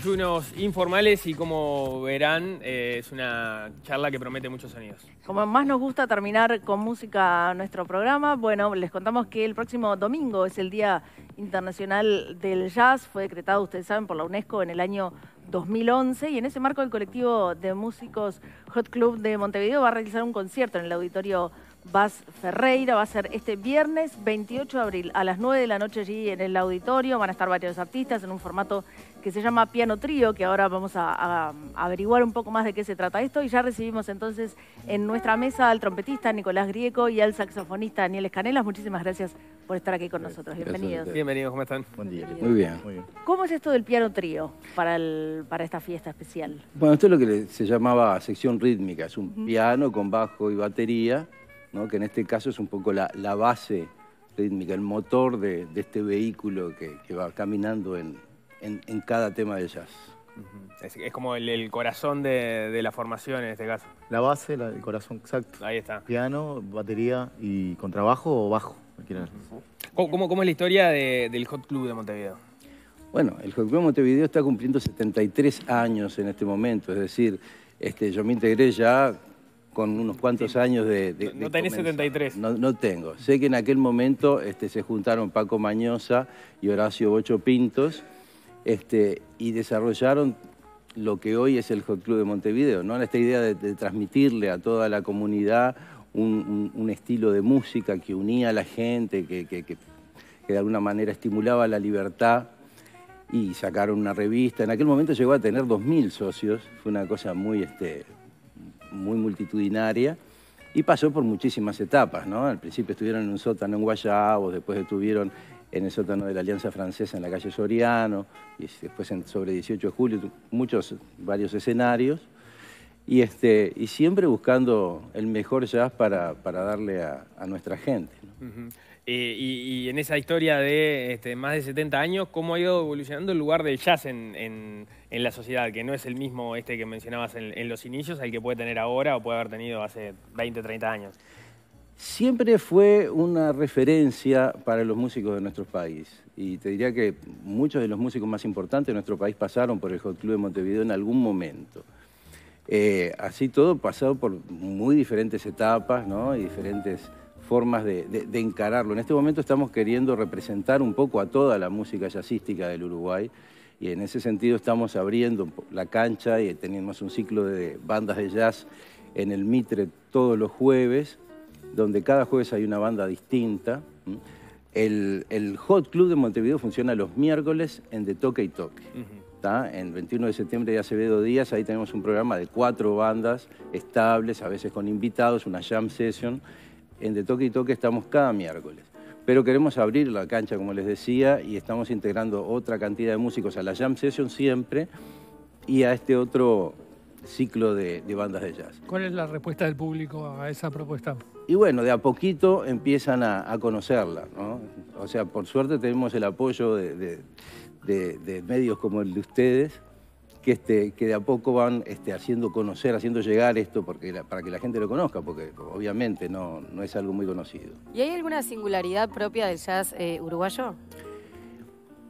Desayunos informales y como verán, eh, es una charla que promete muchos sonidos. Como más nos gusta terminar con música nuestro programa, bueno, les contamos que el próximo domingo es el Día Internacional del Jazz, fue decretado, ustedes saben, por la UNESCO en el año 2011 y en ese marco el colectivo de músicos Hot Club de Montevideo va a realizar un concierto en el auditorio Vaz Ferreira. Va a ser este viernes 28 de abril a las 9 de la noche allí en el auditorio. Van a estar varios artistas en un formato que se llama Piano Trío, que ahora vamos a, averiguar un poco más de qué se trata esto. Y ya recibimos entonces en nuestra mesa al trompetista Nicolás Grieco y al saxofonista Daniel Escanelas. Muchísimas gracias por estar aquí con nosotros. Bienvenidos. Bienvenidos, ¿cómo están? Buen día. Muy bien. ¿Cómo es esto del piano trío para, para esta fiesta especial? Bueno, esto es lo que se llamaba sección rítmica. Es un piano con bajo y batería que en este caso es un poco la, base rítmica, el motor de, este vehículo que, va caminando en, cada tema de jazz. es, como el, corazón de, la formación en este caso. La base, el corazón, exacto. Ahí está. Piano, batería y contrabajo o bajo. ¿Cómo, ¿Cómo, es la historia del Hot Club de Montevideo? Bueno, el Hot Club de Montevideo está cumpliendo 73 años en este momento, es decir, este, yo me integré ya con unos cuantos años de... no, tenés 73. No, tengo. Sé que en aquel momento este, se juntaron Paco Mañosa y Horacio Bocho Pintos este, y desarrollaron lo que hoy es el Hot Club de Montevideo, ¿no? Esta idea de, transmitirle a toda la comunidad un, estilo de música que unía a la gente, que, que de alguna manera estimulaba la libertad y sacaron una revista. En aquel momento llegó a tener 2.000 socios, fue una cosa muy, este, muy multitudinaria y pasó por muchísimas etapas, ¿no? Al principio estuvieron en un sótano en Guayabos, después estuvieron en el sótano de la Alianza Francesa en la calle Soriano, y después en, sobre 18 de julio, muchos, varios escenarios, y, este, y siempre buscando el mejor jazz para, para darle a, nuestra gente. Eh, y, en esa historia de este, más de 70 años, ¿cómo ha ido evolucionando el lugar del jazz en, la sociedad? Que no es el mismo este que mencionabas en, los inicios, al que puede tener ahora o puede haber tenido hace 20, 30 años. Siempre fue una referencia para los músicos de nuestro país. Y te diría que muchos de los músicos más importantes de nuestro país pasaron por el Hot Club de Montevideo en algún momento. Eh, así todo pasado por muy diferentes etapas ¿no? y diferentes formas de, encararlo. En este momento estamos queriendo representar un poco a toda la música jazzística del Uruguay y en ese sentido estamos abriendo la cancha y tenemos un ciclo de bandas de jazz en el Mitre todos los jueves, donde cada jueves hay una banda distinta. El, Hot Club de Montevideo funciona los miércoles en De Toque y Toque. En 21 de septiembre de Acevedo Díaz, ahí tenemos un programa de cuatro bandas estables, a veces con invitados, una jam session, en De Toque y Toque estamos cada miércoles. Pero queremos abrir la cancha, como les decía, y estamos integrando otra cantidad de músicos a la Jam Session siempre y a este otro ciclo de, bandas de jazz. ¿Cuál es la respuesta del público a esa propuesta? Y bueno, de a poquito empiezan a, conocerla, ¿no? O sea, por suerte tenemos el apoyo de medios como el de ustedes, que, este, que de a poco van este, haciendo conocer, haciendo llegar esto porque para que la gente lo conozca, porque obviamente no, no es algo muy conocido. ¿Y hay alguna singularidad propia del jazz eh, uruguayo?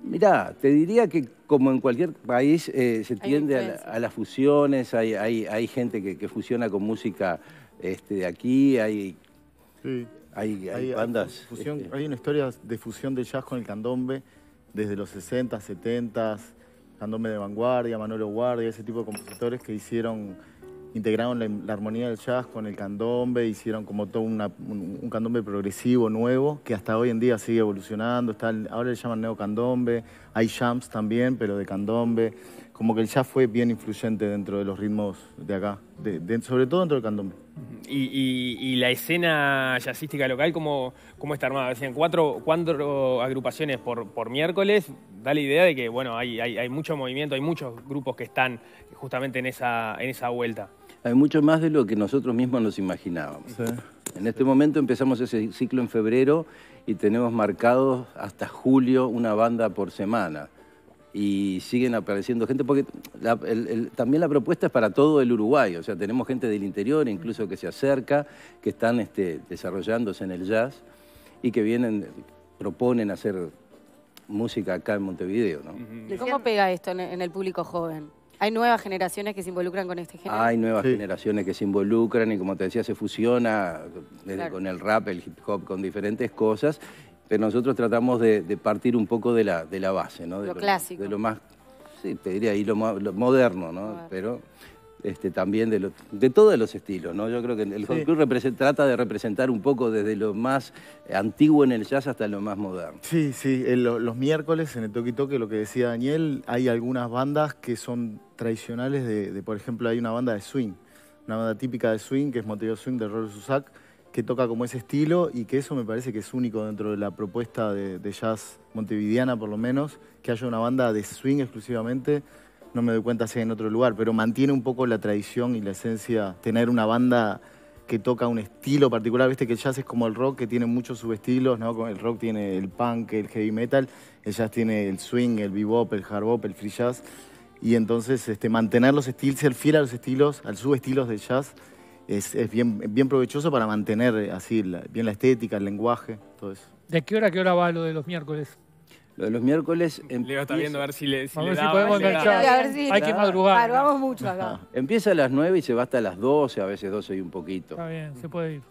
Mirá, te diría que como en cualquier país eh, se tiende a, las fusiones, hay, hay, hay gente que, fusiona con música este, de aquí, hay, hay, bandas... Este hay una historia de fusión del jazz con el candombe desde los 60, 70 Candombe de Vanguardia, Manolo Guardia, ese tipo de compositores que hicieron, integraron la, armonía del jazz con el candombe, hicieron como todo un, candombe progresivo nuevo que hasta hoy en día sigue evolucionando. Ahora le llaman neocandombe, hay jams también, pero de candombe. Como que el jazz fue bien influyente dentro de los ritmos de acá, sobre todo dentro del candombe. Y, la escena jazzística local, ¿cómo, cómo está armada? Decían cuatro, cuatro agrupaciones por, por miércoles. Da la idea de que bueno, hay, hay, mucho movimiento, hay muchos grupos que están justamente en esa, en esa vuelta. Hay mucho más de lo que nosotros mismos nos imaginábamos. En este momento empezamos ese ciclo en febrero y tenemos marcados hasta julio una banda por semana y siguen apareciendo gente, porque también la propuesta es para todo el Uruguay, o sea, tenemos gente del interior incluso que se acerca, que están este, desarrollándose en el jazz y que vienen, proponen hacer música acá en Montevideo, ¿no? ¿Cómo pega esto en, en el público joven? ¿Hay nuevas generaciones que se involucran con este género? Hay nuevas Sí. generaciones que se involucran y como te decía, se fusiona desde Claro. con el rap, el hip hop, con diferentes cosas, pero nosotros tratamos de, de partir un poco de la, de la base, ¿no? De Lo clásico. De lo más, sí, te diría, y lo, lo moderno, ¿no? Pero este, también de, lo- de todos los estilos, ¿no? Yo creo que el Hot Sí. Trata de representar un poco desde lo más antiguo en el jazz hasta lo más moderno. Sí, sí, en lo- los miércoles en el Toki Toque, lo que decía Daniel, hay algunas bandas que son tradicionales de, de, por ejemplo, hay una banda de swing, una banda típica de swing, que es Montevideo Swing de Rolf Susak, que toca como ese estilo y que eso me parece que es único dentro de la propuesta de, jazz montevideana, por lo menos, que haya una banda de swing exclusivamente. No me doy cuenta si hay en otro lugar, pero mantiene un poco la tradición y la esencia, tener una banda que toca un estilo particular. Viste que el jazz es como el rock, que tiene muchos subestilos, ¿no? El rock tiene el punk, el heavy metal, el jazz tiene el swing, el bebop, el hard bop, el free jazz. Y entonces este, mantener los estilos, ser fiel a los estilos, al subestilos del jazz, es, es bien, bien provechoso para mantener eh, así la- bien la estética, el lenguaje, todo eso. ¿De qué hora a qué hora va lo de los miércoles? Lo de los miércoles Leo está viendo a ver si le, si A le ver si da- podemos le da. enganchar. A ver si- Hay que madrugar. Claro, vamos mucho acá. Empieza a las 9 y se va hasta las 12, a veces 12 y un poquito. Está bien, se puede ir.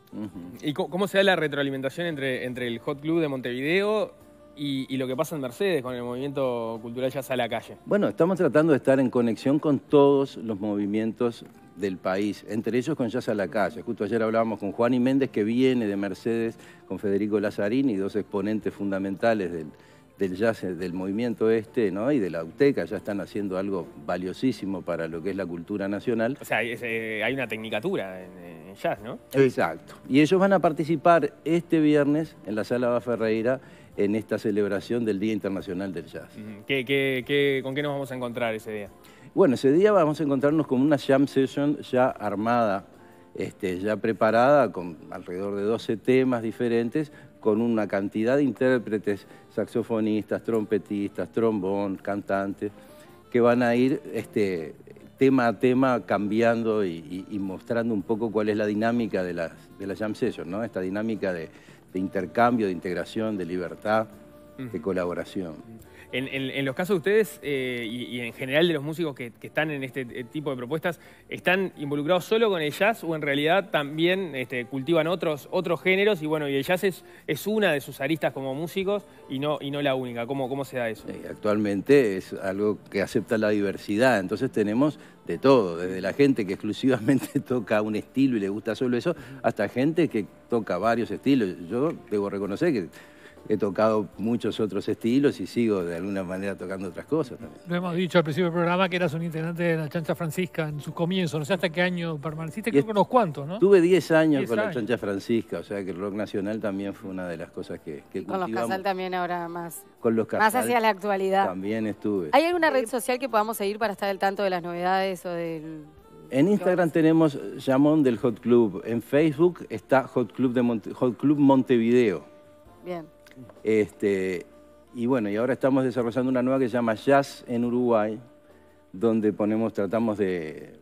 ¿Y cómo, cómo se da la retroalimentación entre, entre el Hot Club de Montevideo y, y lo que pasa en Mercedes con el movimiento cultural Jazz a la calle? Bueno, estamos tratando de estar en conexión con todos los movimientos del país, entre ellos con Jazz a la Calle. Justo ayer hablábamos con Juan y Méndez, que viene de Mercedes, con Federico Lazzarini, dos exponentes fundamentales del, del jazz, del movimiento este, ¿no? Y de la UTECA, ya están haciendo algo valiosísimo para lo que es la cultura nacional. O sea, es, eh, hay una tecnicatura en, en jazz, ¿no? Exacto. Y ellos van a participar este viernes en la Sala Ba Ferreira en esta celebración del Día Internacional del Jazz. ¿Qué, qué- qué- con qué nos vamos a encontrar ese día? Bueno, ese día vamos a encontrarnos con una jam session ya armada, este, ya preparada, con alrededor de 12 temas diferentes, con una cantidad de intérpretes, saxofonistas, trompetistas, trombón, cantantes, que van a ir este, tema a tema cambiando y, y- y mostrando un poco cuál es la dinámica de la jam session, ¿no? Esta dinámica de, de intercambio, de integración, de libertad, de colaboración. En, en- los casos de ustedes eh, y, en general de los músicos que, están en este eh, tipo de propuestas, ¿están involucrados solo con el jazz o en realidad también este, cultivan otros, otros géneros? Y bueno, y el jazz es, es una de sus aristas como músicos y no, y no la única. ¿Cómo, cómo se da eso? Actualmente es algo que acepta la diversidad, entonces tenemos de todo, desde la gente que exclusivamente toca un estilo y le gusta solo eso, hasta gente que toca varios estilos. Yo debo reconocer que he tocado muchos otros estilos y sigo de alguna manera tocando otras cosas también. Lo hemos dicho al principio del programa que eras un integrante de la Chancha Francisca en sus comienzos. No sé hasta qué año permaneciste, creo que unos cuantos, ¿no? Tuve 10 años 10 con la chancha francisca, o sea que el rock nacional también fue una de las cosas que, que Con los casal también ahora más, Con los más Casal hacia la actualidad. También estuve. ¿Hay alguna red social que podamos seguir para estar al tanto de las novedades o del... En Instagram tenemos Llamón del Hot Club. En Facebook está Hot Club, de Monte- Hot Club Montevideo. Bien. Este, y bueno, y ahora estamos desarrollando una nueva que se llama Jazz en Uruguay, donde ponemos, tratamos de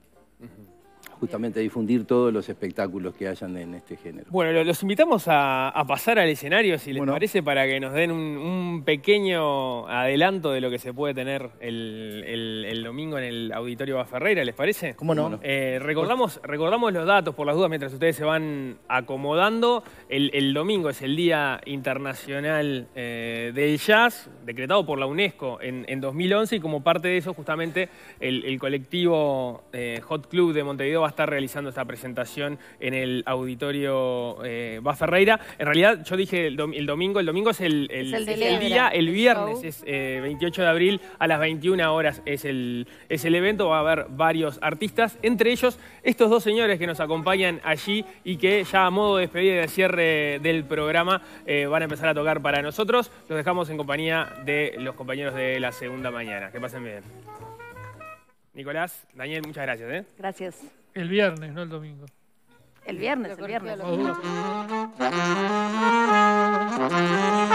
justamente difundir todos los espectáculos que hayan en este género. Bueno, lo- los invitamos a, a pasar al escenario, si les Bueno. parece, para que nos den un, un pequeño adelanto de lo que se puede tener el, el- el domingo en el Auditorio Baferreira, ¿les parece? ¿Cómo no? Eh, recordamos, recordamos los datos por las dudas mientras ustedes se van acomodando. El, el domingo es el Día Internacional eh, del Jazz, decretado por la UNESCO en, en 2011 y como parte de eso justamente el, el colectivo eh, Hot Club de Montevideo va a estar realizando esta presentación en el Auditorio eh, Baferreira. En realidad yo dije el, dom- el domingo, el domingo es el, el- Es el es el celebra, día, el viernes es eh, 28 de abril a las 21 horas es el, es el evento, va a haber varios artistas, entre ellos estos dos señores que nos acompañan allí y que ya a modo de despedida y de cierre del programa eh, van a empezar a tocar para nosotros. Los dejamos en compañía de los compañeros de la segunda mañana. Que pasen bien. Nicolás, Daniel, muchas gracias. ¿eh? Gracias. El viernes, no el domingo. El viernes, el viernes.